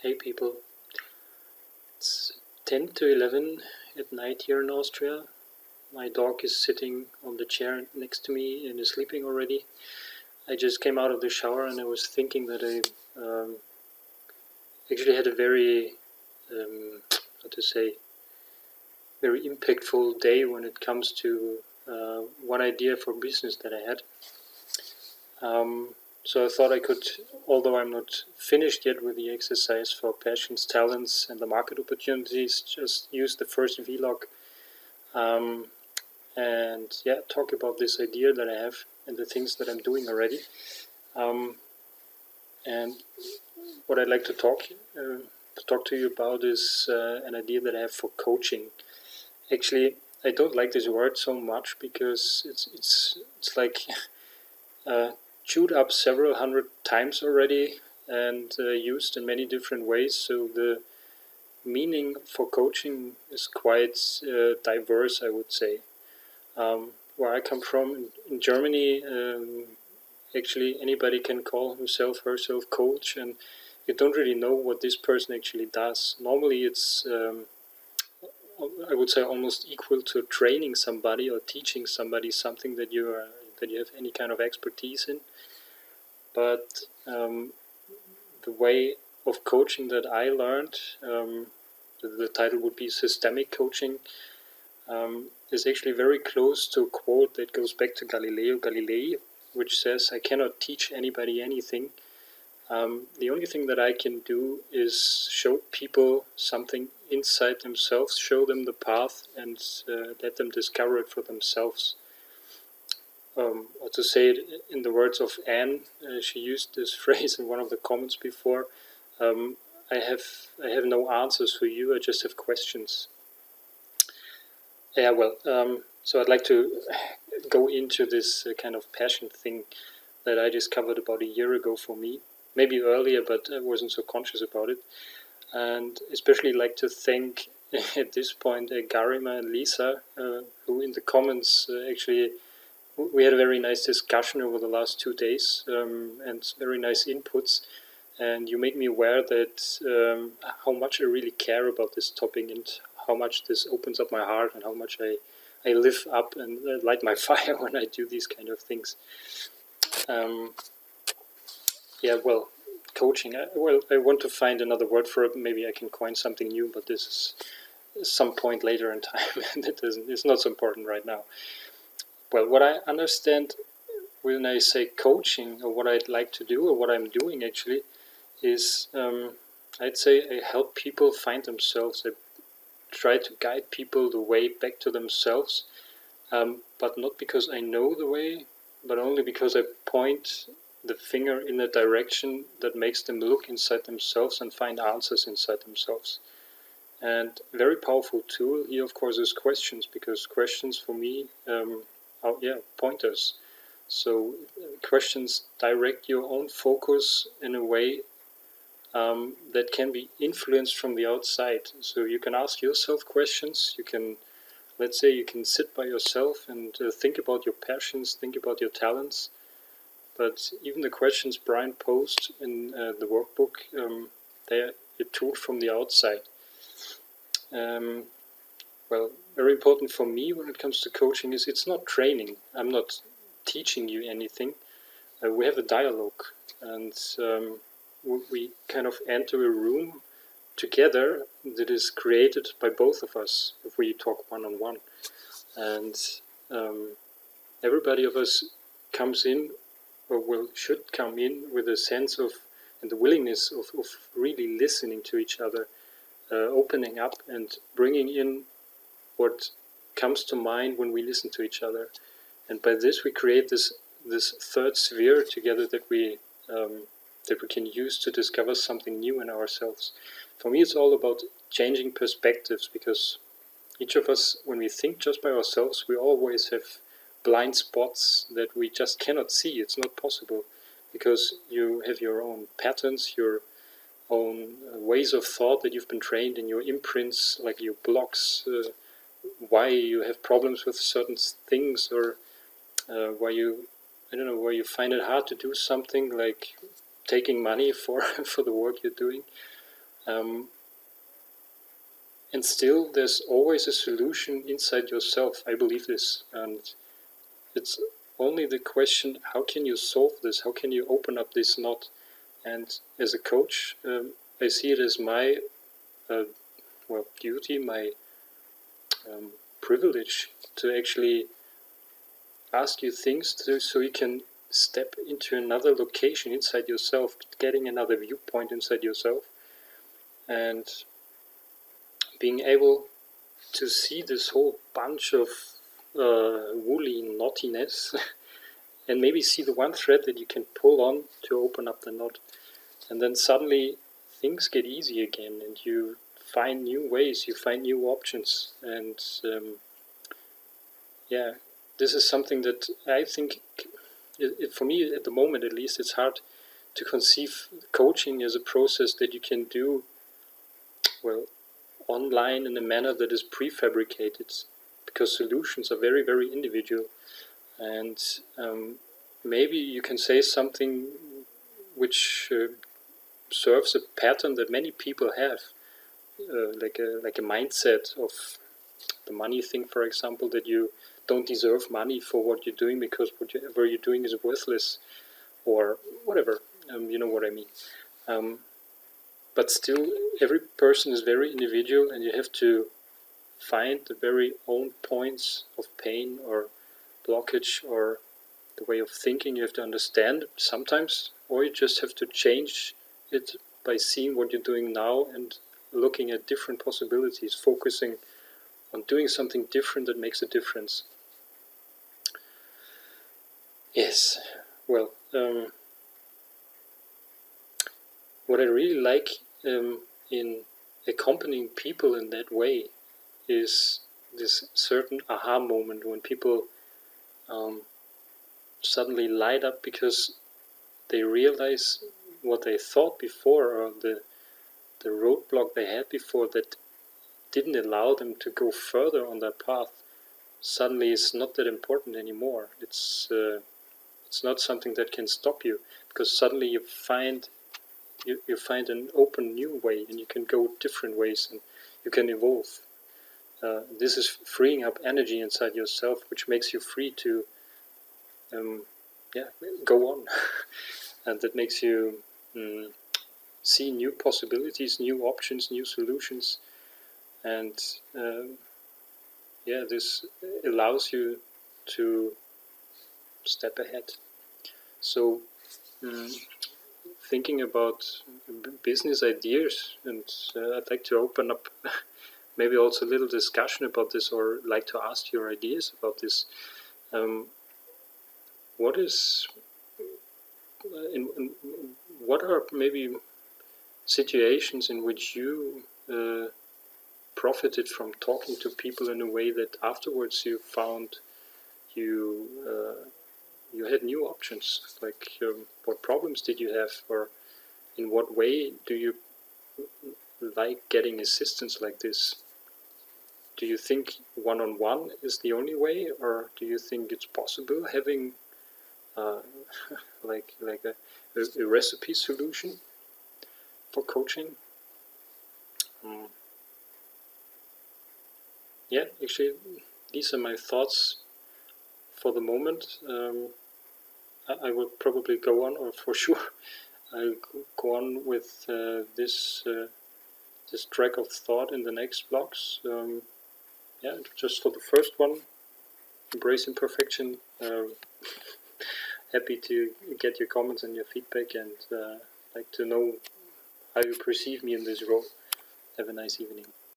Hey people, it's 10 to 11 at night here in Austria. My dog is sitting on the chair next to me and is sleeping already. I just came out of the shower and I was thinking that I um, actually had a very, um, how to say, very impactful day when it comes to uh, one idea for business that I had. Um, so I thought I could, although I'm not finished yet with the exercise for passions, talents, and the market opportunities, just use the first vlog um, and yeah, talk about this idea that I have and the things that I'm doing already. Um, and what I'd like to talk uh, to talk to you about is uh, an idea that I have for coaching. Actually, I don't like this word so much because it's it's it's like uh, chewed up several hundred times already and uh, used in many different ways. So the meaning for coaching is quite uh, diverse, I would say. Um, where I come from in, Germany, um, actually anybody can call himself herself coach, and you don't really know what this person actually does. Normally, it's um, I would say almost equal to training somebody or teaching somebody something that you are that you have any kind of expertise in but um, the way of coaching that I learned, um, the, the, title would be systemic coaching, um, is actually very close to a quote that goes back to Galileo Galilei, which says, I cannot teach anybody anything. Um, the only thing that I can do is show people something inside themselves, show them the path, and uh, let them discover it for themselves um, or to say it in the words of Anne, uh, she used this phrase in one of the comments before. Um, I have I have no answers for you. I just have questions. Yeah, well, um, so I'd like to go into this uh, kind of passion thing that I discovered about a year ago for me. Maybe earlier, but I wasn't so conscious about it. And especially like to thank at this point uh, Garima and Lisa, uh, who in the comments uh, actually we had a very nice discussion over the last two days um, and very nice inputs. And you made me aware that um, how much I really care about this topic and how much this opens up my heart and how much I, I live up and uh, light my fire when I do these kind of things. Um, yeah, well, coaching. I, well, I want to find another word for it. Maybe I can coin something new, but this is some point later in time, it isn't. It's not so important right now. Well, what I understand when I say coaching, or what I'd like to do, or what I'm doing actually, is um, I'd say I help people find themselves. I try to guide people the way back to themselves, um, but not because I know the way, but only because I point the finger in a direction that makes them look inside themselves and find answers inside themselves. And very powerful tool here, of course, is questions, because questions for me um, oh, yeah, pointers. So questions direct your own focus in a way um, that can be influenced from the outside. So you can ask yourself questions. You can, let's say, you can sit by yourself and uh, think about your passions, think about your talents. But even the questions Brian posed in uh, the workbook, um, they're a tool from the outside. Um, well, very important for me when it comes to coaching is it's not training. I'm not teaching you anything. Uh, we have a dialogue, and um, we kind of enter a room together that is created by both of us if we talk one on one. And um, everybody of us comes in, or will should come in, with a sense of and the willingness of, of really listening to each other, uh, opening up and bringing in what comes to mind when we listen to each other. And by this, we create this this third sphere together that we um, that we can use to discover something new in ourselves. For me, it's all about changing perspectives because each of us, when we think just by ourselves, we always have blind spots that we just cannot see. It's not possible because you have your own patterns, your own uh, ways of thought that you've been trained in, your imprints, like your blocks. Uh, why you have problems with certain things or uh, why you I don't know why you find it hard to do something like taking money for for the work you're doing Um, and still, there's always a solution inside yourself. I believe this. And it's only the question how can you solve this? How can you open up this knot? And as a coach, um, I see it as my uh, well duty, my um, privilege to actually ask you things to, so you can step into another location inside yourself, getting another viewpoint inside yourself, and being able to see this whole bunch of uh, woolly knottiness and maybe see the one thread that you can pull on to open up the knot. And then suddenly things get easy again and you find new ways, you find new options. And um, yeah, this is something that I think, it, it, for me at the moment at least, it's hard to conceive coaching as a process that you can do, well, online in a manner that is prefabricated because solutions are very, very individual. And um, maybe you can say something which uh, serves a pattern that many people have, uh, like a like a mindset of the money thing, for example, that you don't deserve money for what you're doing because whatever you're doing is worthless, or whatever. Um, you know what I mean. Um, but still, every person is very individual, and you have to find the very own points of pain or blockage or the way of thinking you have to understand sometimes, or you just have to change it by seeing what you're doing now and looking at different possibilities, focusing on doing something different that makes a difference. Yes, well, um, what I really like um, in accompanying people in that way is this certain aha moment when people um, suddenly light up because they realize what they thought before or the the roadblock they had before that didn't allow them to go further on that path suddenly is not that important anymore. It's uh, it's not something that can stop you because suddenly you find you, you find an open new way and you can go different ways and you can evolve. Uh, this is freeing up energy inside yourself, which makes you free to um, yeah, go on. and that makes you um, see new possibilities, new options, new solutions. And um, yeah, this allows you to step ahead. So, um, thinking about business ideas, and uh, I'd like to open up maybe also a little discussion about this, or like to ask your ideas about this. Um, what is uh, in, in, what are maybe situations in which you uh, profited from talking to people in a way that afterwards you found you uh, you had new options like um, what problems did you have or in what way do you like getting assistance like this? Do you think one-on-one -on -one is the only way or do you think it's possible having uh, like like a, a, recipe solution for coaching. Um, yeah, actually, these are my thoughts for the moment. Um, I, I, will probably go on, or for sure, I'll go on with uh, this uh, this track of thought in the next vlogs. Um, yeah, just for the first one, embrace imperfection. Um, happy to get your comments and your feedback and uh, like to know how you perceive me in this role. Have a nice evening.